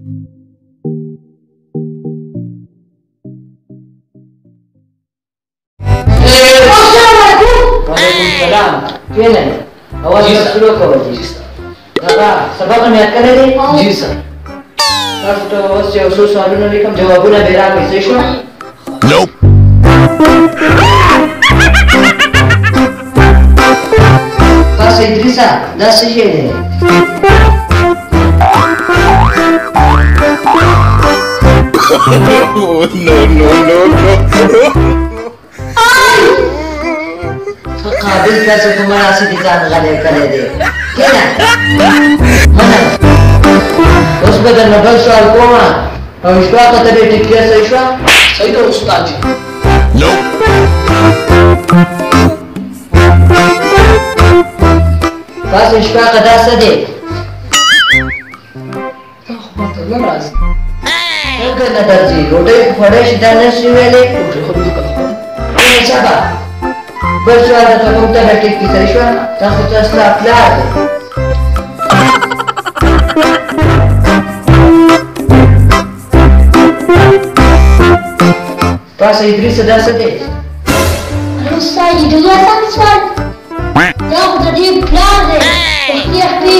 سلام فعلا اول شروع کول دي دا سبق مې کړی دی جی سر تاسو ته اوس یو څو سوالونه لیکم جوابونه به راکړئ شو نوپ تاسو ادریسا دا څه شی دی no, no, no, no. तो काबिल कैसे तुम्हारा सीधा गले करे दे क्या मना उसमें तो नबल सवाल कौन है हम ईश्वर का तभी ठीक किया सही ईश्वर सही तो उस्ताद जी नो बस ईश्वर का दास दे तो हम तो लड़ास Ogólnodadzíródő, forrásdána szüvelé, Én szabad! Bölcsvállatot fogta vették kiterésben, tanult azt a plát. Passa aí, Dri, você dá essa dele. Não sai de Dri, essa missão. Dá uma de plata. Porque aqui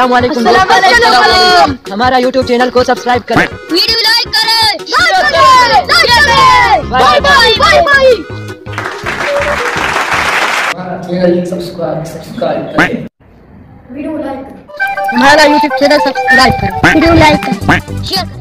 अस्सलाम हमारा YouTube channel को subscribe करें video like करें share करें करें bye bye bye bye video like हमारा YouTube channel subscribe करें video like करें शेयर